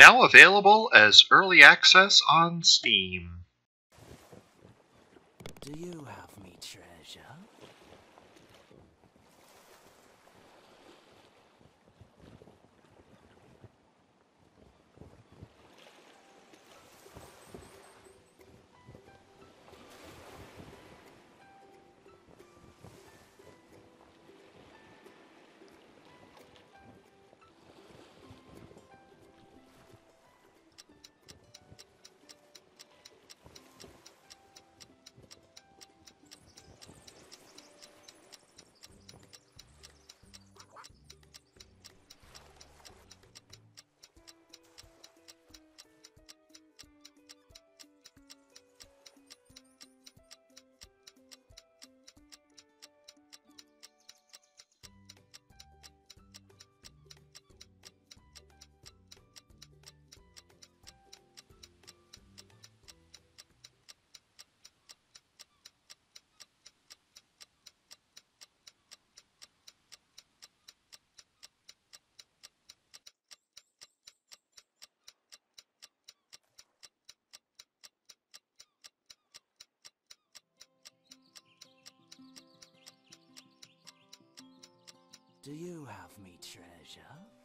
Now available as early access on Steam. Do you have me treasure? Do you have me treasure?